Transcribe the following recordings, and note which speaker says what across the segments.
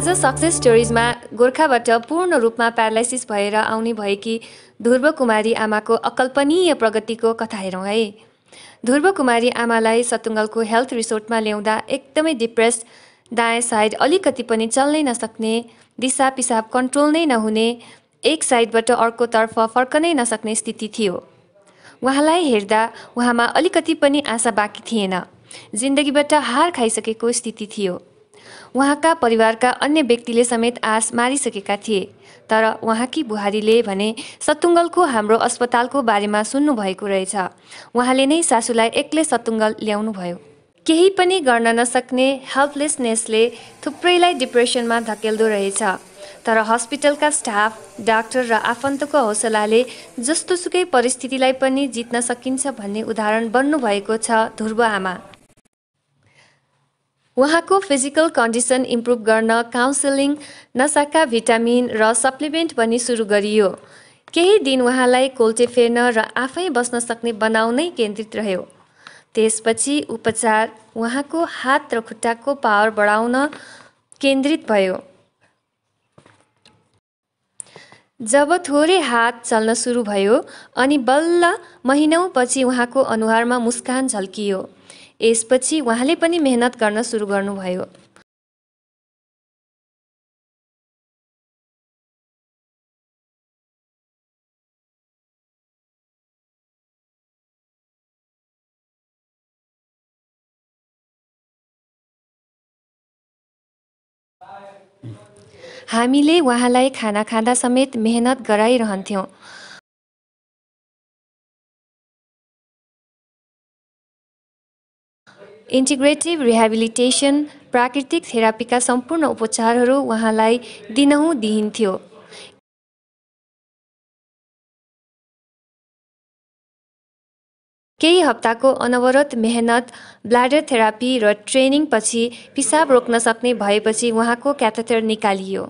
Speaker 1: आज सक्सेस स्टोरिजमा गोर्खाबाट पूर्ण रूपमा प्यारालाइसिस भएर आउने भएकी ध्रुव कुमारी आमाको अकल्पनीय प्रगतिको कथा हेरौँ है। ध्रुव कुमारी आमालाई सतुङ्गलको हेल्थ रिसोर्टमा ल्याउँदा एकदमै डिप्रेस दायाँ साइड अलिकति पनि चल्नै नसक्ने दिसा पिसाब कन्ट्रोल नै नहुने एक साइडबाट अर्कोतर्फ फर्कनै नसक्ने स्थिति थियो। उहाँलाई हेर्दा उहाँमा अलिकति पनि आशा बाँकी थिएन। जिन्दगीबाट हार खाइसकेको स्थिति थियो। उहाँका परिवारका अन्य व्यक्तिले समेत आश मारिसकेका थिए। तर उहाँकी बुहारीले भने सतुङ्गलको हाम्रो अस्पतालको बारेमा सुन्नुभएको रहेछ। उहाँले नै सासूलाई एक्लै सतुङ्गल ल्याउनुभयो। केही पनि गर्न नसक्ने हेल्पलेसनेसले थुप्रैलाई डिप्रेसनमा धकेल्दो रहेछ। तर हस्पिटलका स्टाफ डाक्टर र आफन्तको हौसलाले जस्तोसुकै परिस्थितिलाई पनि जित्न सकिन्छ भन्ने उदाहरण बन्नुभएको छ ध्रुव आमा। उहाँको फिजिकल कन्डिसन इम्प्रुभ गर्न काउन्सिलिङ नसाका भिटामिन र सप्लिमेन्ट पनि सुरु गरियो। केही दिन उहाँलाई कोल्टे फेर्न र आफै बस्न सक्ने बनाउनै केन्द्रित रह्यो। त्यसपछि उपचार उहाँको हात र खुट्टाको पावर बढाउन केन्द्रित भयो। जब थोरै हात चल्न सुरु भयो अनि बल्ल महिनौपछि उहाँको अनुहारमा मुस्कान झल्कियो। यसपछि उहाँले पनि मेहनत गर्न सुरु गर्नुभयो। हामीले उहाँलाई खाना खाँदा समेत मेहनत गराइरहन्थ्यौँ। इन्टिग्रेटिभ रिहेबिलिटेसन प्राकृतिक थेरापीका सम्पूर्ण उपचारहरू उहाँलाई दिनहुँ दिइन्थ्यो। केही हप्ताको अनवरत मेहनत ब्ल्याडर थेरापी र ट्रेनिङपछि पिसाब रोक्न सक्ने भएपछि उहाँको क्याथेटर निकालियो।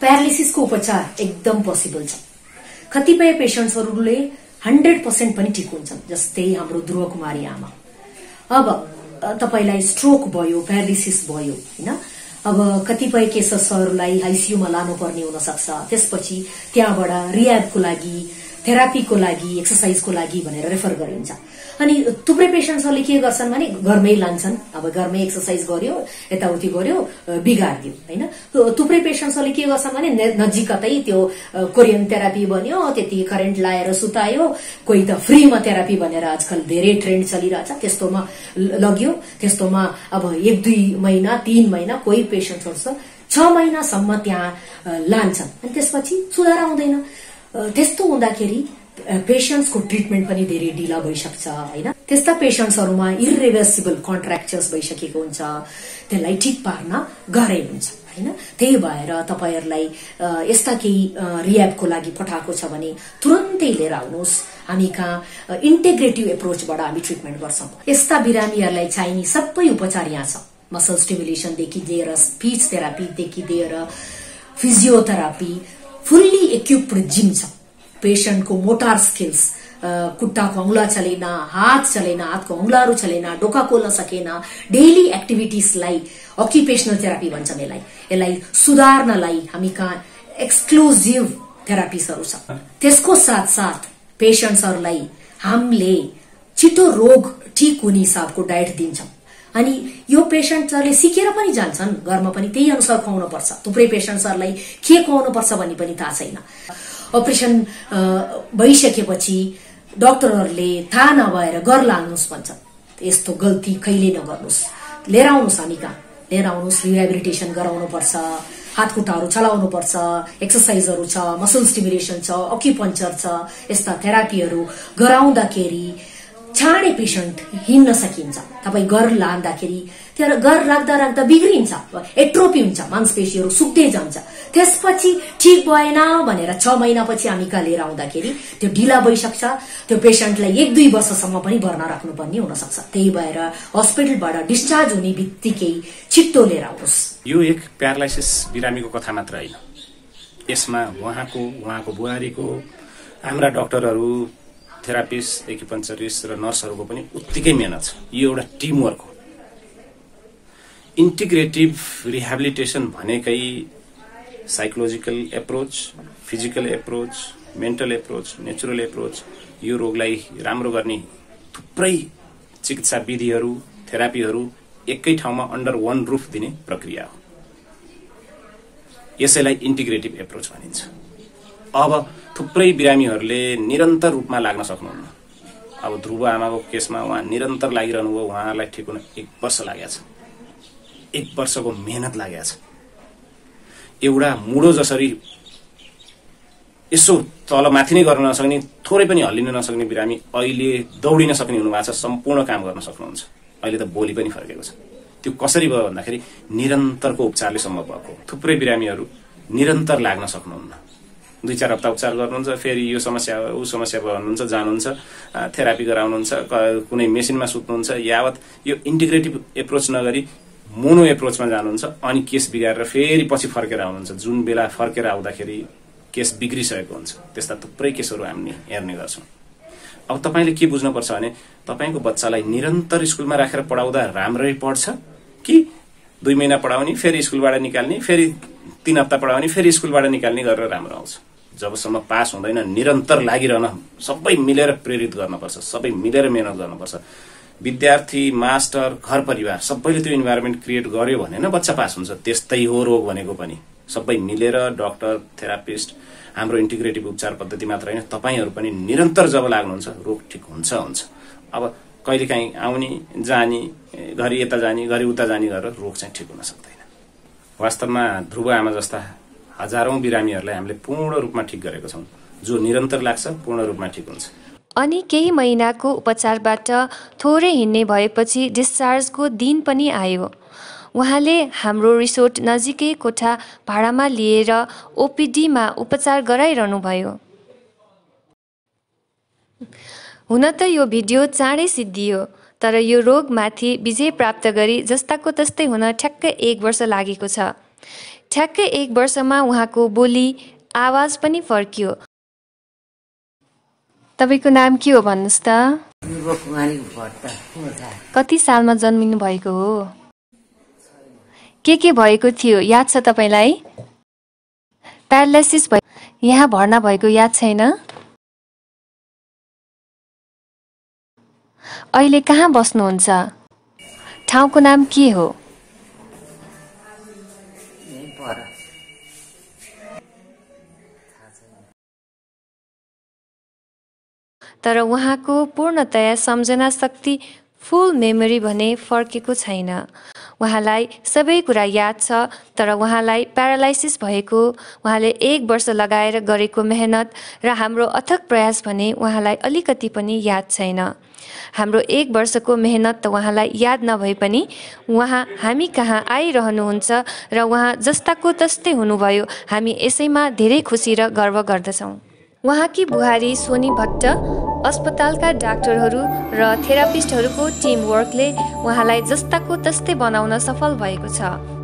Speaker 2: प्यारालिसिसको उपचार एकदम पोसिबल छ। कतिपय पेसेन्ट्सहरूले हन्ड्रेड पर्सेन्ट पनि ठिक हुन्छन् जस्तै हाम्रो ध्रुव कुमारी आमा। अब तपाईँलाई स्ट्रोक भयो प्यारालिसिस भयो होइन? अब कतिपय केसेसहरूलाई आइसियुमा लानुपर्ने हुन सक्छ त्यसपछि त्यहाँबाट रियाबको लागि थेरापीको लागि एक्सर्साइजको लागि भनेर रेफर गरिन्छ। अनि थुप्रै पेसेन्ट्सहरूले के गर्छन् भने घरमै लान्छन्। अब घरमै एक्सर्साइज गर्यो यताउति गर्यो बिगारिदियो होइन? थुप्रै पेसेन्ट्सहरूले के गर्छन् भने नजिकतै त्यो कोरियन थेरापी बन्यो त्यति करेन्ट लाएर सुतायो। कोही त फ्रीमा थेरापी भनेर आजकल धेरै ट्रेन्ड चलिरहेछ। त्यस्तोमा लग्यो। त्यस्तोमा अब एक दुई महिना तीन महिना कोही पेसेन्ट्सहरू छ महिनासम्म त्यहाँ लान्छन्। अनि त्यसपछि सुधार आउँदैन। त्यस्तो हुँदाखेरि पेसेन्ट्सको ट्रिटमेन्ट पनि धेरै ढिला भइसक्छ होइन? त्यस्ता पेसेन्ट्सहरूमा इरिभर्सिबल कन्ट्राक्चर्स भइसकेको हुन्छ। त्यसलाई ठिक पार्न गाह्रै हुन्छ होइन? त्यही भएर तपाईँहरूलाई यस्ता केही रियाबको लागि पठाएको छ भने तुरन्तै लिएर आउनुहोस्। हामी कहाँ इन्टेग्रेटिभ एप्रोचबाट हामी ट्रिटमेन्ट गर्छौँ। यस्ता बिरामीहरूलाई चाहिने सबै उपचार यहाँ छ। मसल स्टिमुलेसनदेखि लिएर स्पिच थेरापीदेखि लिएर फिजियोथेरापी फुल्ली इक्विप्ड जिम छ पेसेन्टको मोटार स्किल्स खुट्टाको औँला चलेन हात चलेन हातको औँलाहरू चलेन ढोका खोल्न सकेन डेली एक्टिभिटिजलाई अक्युपेसनल थेरापी भन्छन् यसलाई यसलाई सुधार्नलाई हामी कहाँ एक्सक्लुजिभ थेरापिसहरू छ त्यसको साथ साथ पेसेन्ट्सहरूलाई हामीले छिटो रोग ठिक हुने हिसाबको डायट दिन्छौँ अनि यो पेसेन्टहरूले सिकेर पनि जान्छन्। घरमा पनि त्यही अनुसार खुवाउनु पर्छ। थुप्रै पेसेन्ट्सहरूलाई के खुवाउनु पर्छ भन्ने पनि थाहा छैन। अपरेसन भइसकेपछि डक्टरहरूले थाहा नभएर गर लानुहोस् भन्छ यस्तो गल्ती कहिले नगर्नुहोस्। लिएर आउनुहोस् हामी कहाँ। लिएर आउनुहोस् रिहेबिलिटेसन गराउनु पर्छ। हात खुट्टाहरू चलाउनु पर्छ। एक्सर्साइजहरू छ मसल स्टिमुलेसन छ अक्युपन्चर छ यस्ता थेरापीहरू गराउँदाखेरि चाँडै पेसेन्ट हिँड्न सकिन्छ। तपाईँ घर लाँदाखेरि त्यो घर राख्दा राख्दा बिग्रिन्छ। एट्रोपी हुन्छ मांसपेशीहरू सुक्दै जान्छ। त्यसपछि ठिक भएन भनेर छ महिनापछि हामी कहाँ लिएर आउँदाखेरि त्यो ढिला भइसक्छ। त्यो पेसेन्टलाई एक दुई वर्षसम्म पनि भर्ना राख्नुपर्ने हुनसक्छ। त्यही भएर हस्पिटलबाट डिस्चार्ज हुने बित्तिकै छिट्टो लिएर आउनुहोस्।
Speaker 3: यो एक प्यारालाइसिस बिरामीको कथा मात्र होइन। यसमा उहाँको उहाँको बुहारीको हाम्रा डक्टरहरू थेरापिस्ट एकिपन्चरिस्ट र नर्सहरूको पनि उत्तिकै मेहनत छ। यो एउटा टिमवर्क हो। इन्टिग्रेटिभ रिहेबिलिटेसन भनेकै psychological approach physical approach mental approach natural approach यो रोगलाई राम्रो गर्ने थुप्रै चिकित्सा विधिहरू थेरापीहरू एकै ठाउँमा अन्डर वान रुफ दिने प्रक्रिया हो। यसैलाई इन्टिग्रेटिभ एप्रोच भनिन्छ। अब थुप्रै बिरामीहरूले निरन्तर रूपमा लाग्न सक्नुहुन्न। अब ध्रुव आमाको केसमा उहाँ निरन्तर लागिरहनु भयो उहाँलाई ठिक हुन एक वर्ष लागेको छ एक वर्षको मेहनत लागेको छ एउटा मुडो जसरी यसो तल माथि नै गर्न नसक्ने थोरै पनि हल्लिन नसक्ने बिरामी अहिले दौडिन सक्ने हुनुभएको छ सम्पूर्ण काम गर्न सक्नुहुन्छ। अहिले त बोली पनि फर्केको छ। त्यो कसरी भयो भन्दाखेरि निरन्तरको उपचारले सम्भव भएको थुप्रै बिरामीहरू निरन्तर लाग्न सक्नुहुन्न। दुई चार हप्ता उपचार गर्नुहुन्छ फेरि यो समस्या ऊ समस्या भयो भन्नुहुन्छ जानुहुन्छ थेरापी गराउनुहुन्छ कुनै मेसिनमा सुत्नुहुन्छ यावत यो इन्टिग्रेटिभ एप्रोच नगरी मोनो एप्रोचमा जानुहुन्छ अनि केस बिगारेर फेरि पछि फर्केर आउनुहुन्छ। जुन बेला फर्केर आउँदाखेरि केस बिग्रिसकेको हुन्छ त्यस्ता थुप्रै केसहरू हामीले हेर्ने गर्छौँ। अब तपाईँले के बुझ्नुपर्छ भने तपाईँको बच्चालाई निरन्तर स्कुलमा राखेर पढाउँदा राम्रै पढ्छ कि दुई महिना पढाउने फेरि स्कुलबाट निकाल्ने फेरि तिन हप्ता पढाउने फेरि स्कुलबाट निकाल्ने गरेर राम्रो आउँछ? जबसम्म पास हुँदैन निरन्तर लागिरहन सबै मिलेर प्रेरित गर्नुपर्छ सबै मिलेर मेहनत गर्नुपर्छ। विद्यार्थी मास्टर घर परिवार सबैले त्यो इन्भाइरोमेन्ट क्रिएट गर्यो भने न बच्चा पास हुन्छ। त्यस्तै हो रोग भनेको पनि। सबै मिलेर डक्टर थेरापिस्ट हाम्रो इन्टिग्रेटिभ उपचार पद्धति मात्र होइन तपाईँहरू पनि निरन्तर जब लाग्नुहुन्छ रोग ठिक हुन्छ हुन्छ। अब कहिलेकाहीँ आउने जाने घरि यता जाने घरि उता जाने गरेर रोग चाहिँ ठिक हुन सक्दैन। वास्तवमा ध्रुव आमा जस्ता हजारौं बिरामीहरूलाई हामीले पूर्ण रूपमा ठिक गरेको छौँ। जो निरन्तर लाग्छ पूर्ण रूपमा ठिक हुन्छ।
Speaker 1: अनि केही महिनाको उपचारबाट थोरै हिँड्ने भएपछि डिस्चार्जको दिन पनि आयो। उहाँले हाम्रो रिसोर्ट नजिकै कोठा भाडामा लिएर ओपिडीमा उपचार गराइरहनुभयो। हुन त यो भिडियो चाँडै सिद्धियो तर यो रोगमाथि विजय प्राप्त गरी जस्ताको तस्तै हुन ठ्याक्कै एक वर्ष लागेको छ। ठ्याक्कै एक वर्षमा उहाँको बोली आवाज पनि फर्कियो। तपाईँको नाम के हो भन्नुहोस् त? कति सालमा जन्मिनु भएको हो? के के भएको थियो याद छ तपाईँलाई? प्यारालाइसिस भयो। यहाँ भर्ना भएको याद छैन? अहिले कहाँ बस्नुहुन्छ? ठाउँको नाम के हो? तर उहाँको पूर्णतया सम्झना शक्ति फुल मेमोरी भने फर्केको छैन। उहाँलाई सबै कुरा याद छ तर उहाँलाई प्यारालाइसिस भएको उहाँले एक वर्ष लगाएर गरेको मेहनत र हाम्रो अथक प्रयास भने उहाँलाई अलिकति पनि याद छैन। हाम्रो एक वर्षको मेहनत त उहाँलाई याद नभए पनि उहाँ हामी कहाँ आइरहनुहुन्छ र उहाँ जस्ताको तस्तै हुनुभयो हामी यसैमा धेरै खुसी र गर्व गर्दछौँ। उहाँकी बुहारी सोनी भट्ट अस्पतालका डाक्टरहरू र थेरापिस्टहरूको टिमवर्कले उहाँलाई जस्ताको तस्तै बनाउन सफल भएको छ।